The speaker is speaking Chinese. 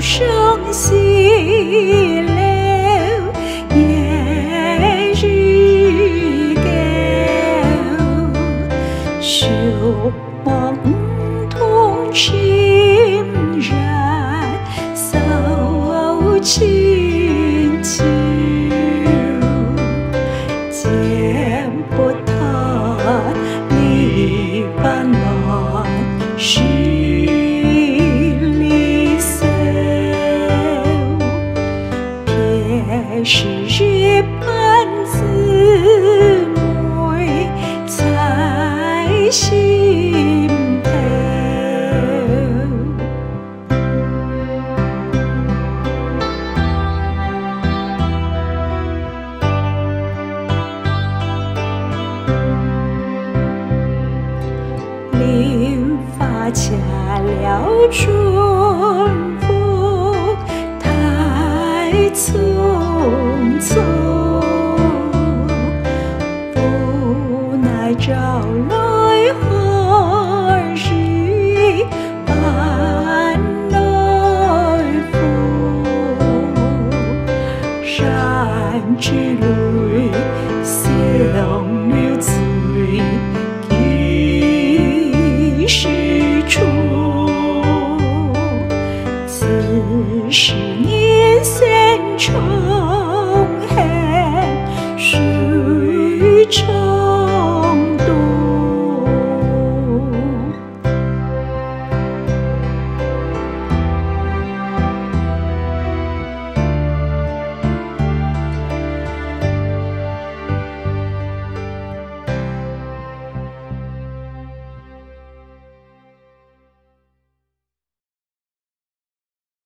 声细流，夜日久，宿梦痛心人愁凄。是日本姊妹在心头零发恰了春风太粗之路。